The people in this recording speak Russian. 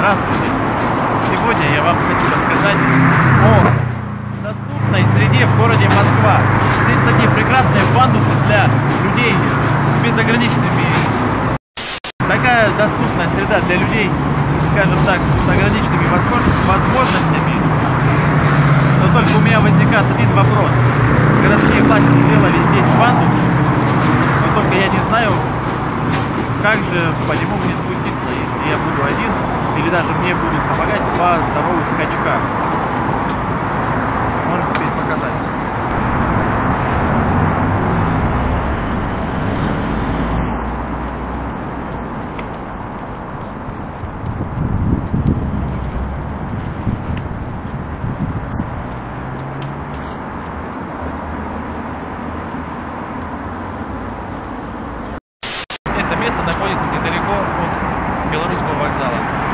Здравствуйте! Сегодня я вам хочу рассказать о доступной среде в городе Москва. Здесь такие прекрасные пандусы для людей с безограниченными... Такая доступная среда для людей, скажем так, с ограниченными возможностями. Но только у меня возникает один вопрос. Городские власти сделали здесь пандус, но только я не знаю, как же по нему мне спуститься, если и даже мне будет помогать два здоровых качка. Можно теперь показать. Это место находится недалеко от Белорусского вокзала.